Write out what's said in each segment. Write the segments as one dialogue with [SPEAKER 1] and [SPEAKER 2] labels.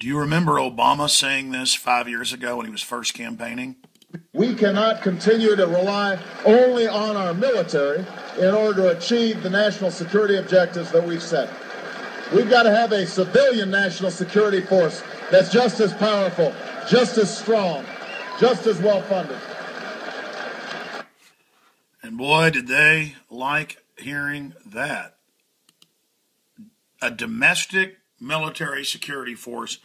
[SPEAKER 1] Do you remember Obama saying this five years ago when he was first campaigning?
[SPEAKER 2] We cannot continue to rely only on our military in order to achieve the national security objectives that we've set. We've got to have a civilian national security force that's just as powerful, just as strong, just as well funded.
[SPEAKER 1] And boy, did they like hearing that. A domestic military security force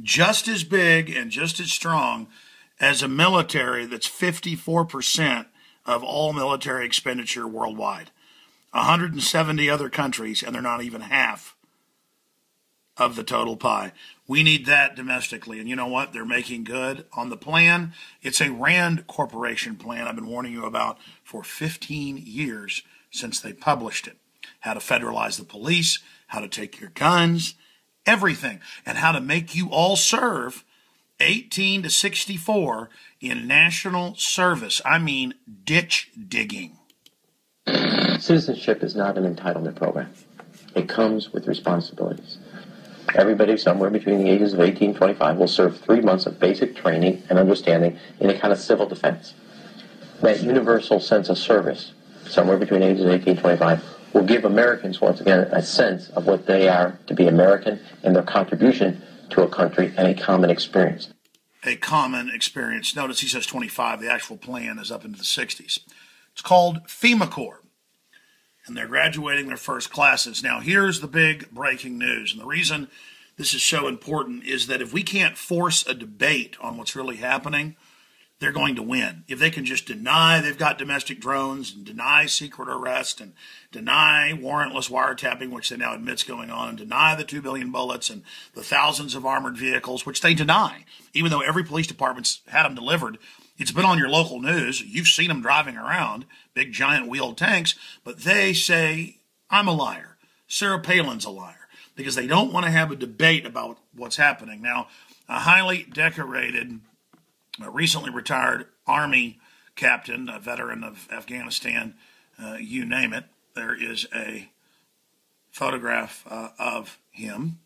[SPEAKER 1] just as big and just as strong as a military that's 54% of all military expenditure worldwide. 170 other countries, and they're not even half of the total pie. We need that domestically. And you know what? They're making good on the plan. It's a Rand Corporation plan I've been warning you about for 15 years since they published it. How to federalize the police, how to take your guns, everything, and how to make you all serve 18 to 64 in national service. I mean, ditch digging.
[SPEAKER 3] Citizenship is not an entitlement program. It comes with responsibilities. Everybody somewhere between the ages of 18 and 25 will serve three months of basic training and understanding in a kind of civil defense. That universal sense of service, somewhere between ages of 18 and 25, will give Americans, once again, a sense of what they are to be American and their contribution to a country and a common experience.
[SPEAKER 1] A common experience. Notice he says 25. The actual plan is up into the 60s. It's called FEMA Corps and they're graduating their first classes. Now, here's the big breaking news. And the reason this is so important is that if we can't force a debate on what's really happening, they're going to win. If they can just deny they've got domestic drones and deny secret arrest and deny warrantless wiretapping, which they now admit's going on, and deny the 2 billion bullets and the thousands of armored vehicles, which they deny, even though every police department's had them delivered it's been on your local news. You've seen them driving around, big giant wheeled tanks, but they say, I'm a liar. Sarah Palin's a liar because they don't want to have a debate about what's happening. Now, a highly decorated, uh, recently retired Army captain, a veteran of Afghanistan, uh, you name it, there is a photograph uh, of him.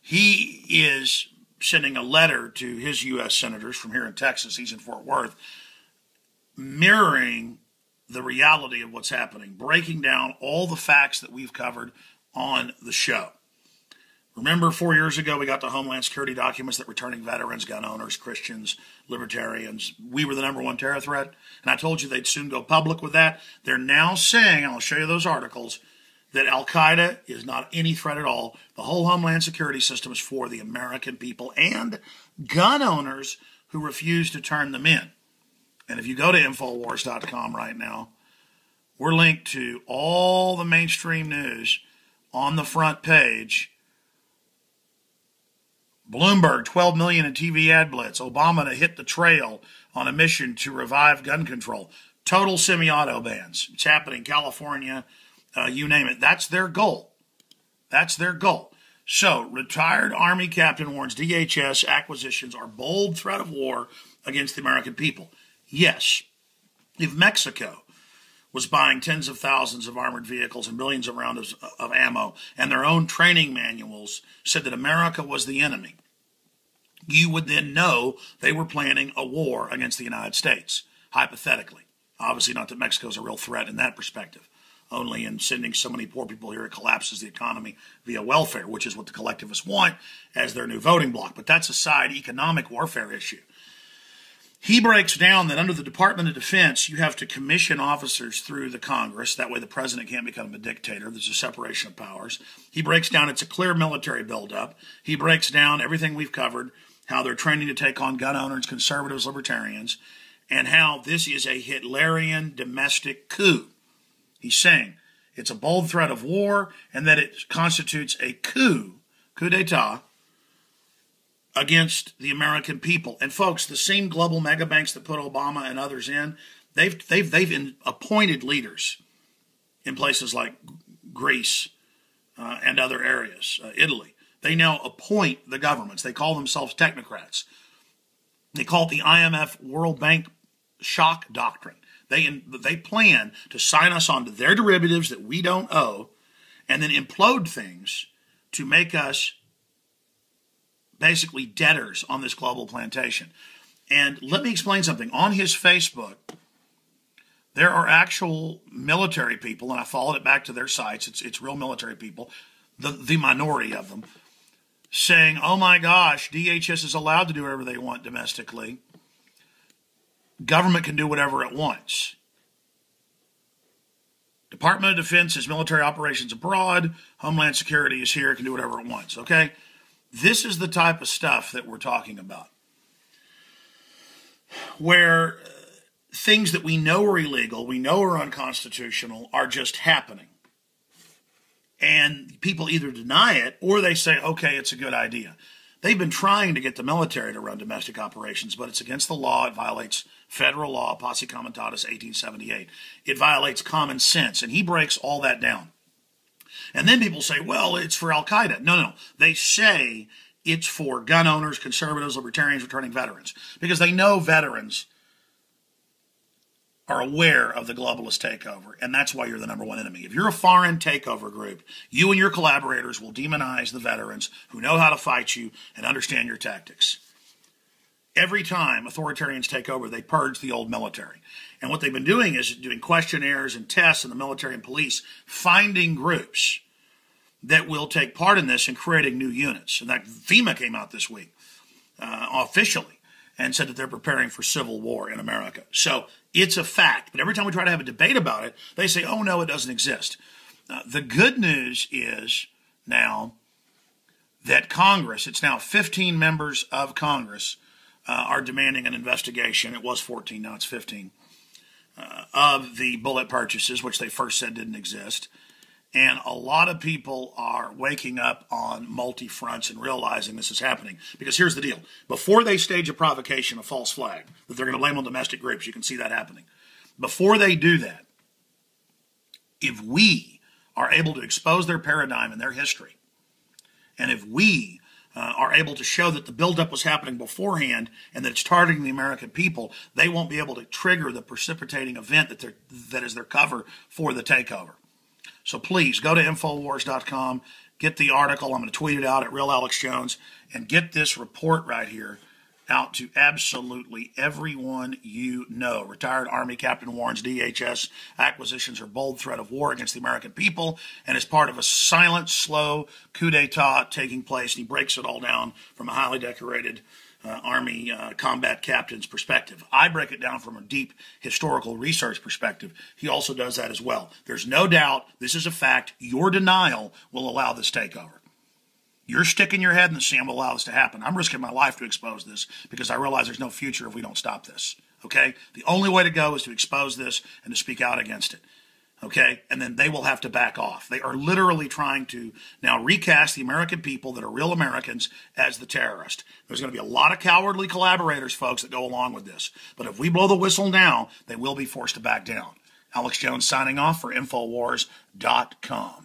[SPEAKER 1] He is sending a letter to his U.S. senators from here in Texas, he's in Fort Worth, mirroring the reality of what's happening, breaking down all the facts that we've covered on the show. Remember, four years ago, we got the Homeland Security documents that returning veterans, gun owners, Christians, libertarians, we were the number one terror threat. And I told you they'd soon go public with that. They're now saying, and I'll show you those articles, that Al Qaeda is not any threat at all. The whole Homeland Security system is for the American people and gun owners who refuse to turn them in. And if you go to Infowars.com right now, we're linked to all the mainstream news on the front page. Bloomberg, 12 million in TV ad blitz. Obama to hit the trail on a mission to revive gun control. Total semi-auto bans. It's happening in California, uh, you name it. That's their goal. That's their goal. So, retired Army captain warns DHS acquisitions are bold threat of war against the American people. Yes, if Mexico was buying tens of thousands of armored vehicles and billions of rounds of, of ammo, and their own training manuals said that America was the enemy, you would then know they were planning a war against the United States, hypothetically. Obviously, not that Mexico is a real threat in that perspective only in sending so many poor people here, it collapses the economy via welfare, which is what the collectivists want as their new voting bloc. But that's a side economic warfare issue. He breaks down that under the Department of Defense, you have to commission officers through the Congress. That way, the president can't become a dictator. There's a separation of powers. He breaks down it's a clear military buildup. He breaks down everything we've covered how they're training to take on gun owners, conservatives, libertarians, and how this is a Hitlerian domestic coup. He's saying it's a bold threat of war and that it constitutes a coup, coup d'etat, against the American people. And folks, the same global mega banks that put Obama and others in, they've they've they've appointed leaders in places like Greece uh, and other areas, uh, Italy. They now appoint the governments. They call themselves technocrats. They call it the IMF World Bank shock doctrine. They, they plan to sign us onto their derivatives that we don't owe and then implode things to make us basically debtors on this global plantation. And let me explain something. On his Facebook, there are actual military people, and I followed it back to their sites. It's, it's real military people, the, the minority of them, saying, oh my gosh, DHS is allowed to do whatever they want domestically. Government can do whatever it wants. Department of Defense is military operations abroad. Homeland Security is here, can do whatever it wants. Okay? This is the type of stuff that we're talking about. Where uh, things that we know are illegal, we know are unconstitutional, are just happening. And people either deny it or they say, okay, it's a good idea. They've been trying to get the military to run domestic operations, but it's against the law. It violates federal law, Posse Comitatus 1878. It violates common sense, and he breaks all that down. And then people say, well, it's for Al Qaeda. No, no. They say it's for gun owners, conservatives, libertarians, returning veterans, because they know veterans are aware of the globalist takeover, and that's why you're the number one enemy. If you're a foreign takeover group, you and your collaborators will demonize the veterans who know how to fight you and understand your tactics. Every time authoritarians take over, they purge the old military. And what they've been doing is doing questionnaires and tests in the military and police, finding groups that will take part in this and creating new units. And that FEMA came out this week uh, officially and said that they're preparing for civil war in America. So it's a fact. But every time we try to have a debate about it, they say, oh, no, it doesn't exist. Uh, the good news is now that Congress, it's now 15 members of Congress, uh, are demanding an investigation. It was 14, now it's 15, uh, of the bullet purchases, which they first said didn't exist. And a lot of people are waking up on multi fronts and realizing this is happening. Because here's the deal before they stage a provocation, a false flag, that they're going to blame on domestic groups, you can see that happening. Before they do that, if we are able to expose their paradigm and their history, and if we uh, are able to show that the buildup was happening beforehand and that it's targeting the American people, they won't be able to trigger the precipitating event that, that is their cover for the takeover. So please go to Infowars.com, get the article. I'm going to tweet it out at Real Alex Jones and get this report right here out to absolutely everyone you know. Retired Army Captain warns DHS acquisitions are bold threat of war against the American people and is part of a silent, slow coup d'etat taking place. And he breaks it all down from a highly decorated uh, Army uh, combat captain's perspective. I break it down from a deep historical research perspective. He also does that as well. There's no doubt this is a fact. Your denial will allow this takeover. You're sticking your head in the sand will allow this to happen. I'm risking my life to expose this because I realize there's no future if we don't stop this. Okay? The only way to go is to expose this and to speak out against it. Okay? And then they will have to back off. They are literally trying to now recast the American people that are real Americans as the terrorist. There's going to be a lot of cowardly collaborators, folks, that go along with this. But if we blow the whistle now, they will be forced to back down. Alex Jones signing off for Infowars.com.